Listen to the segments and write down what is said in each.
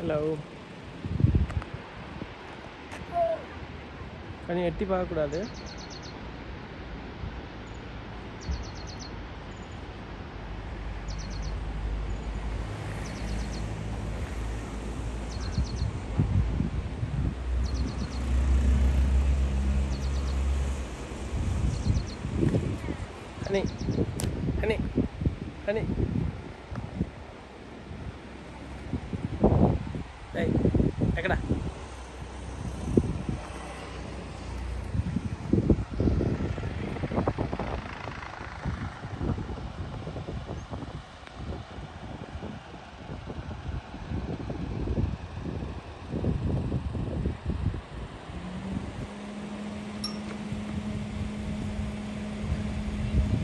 Hello கனி எட்டி பார்க்கக்கூடாது honey, honey, honey. cái này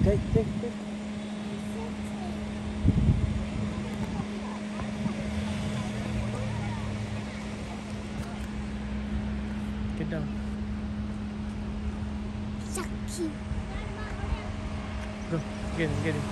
Take, take, take. Chucky. Go. Get him, get him.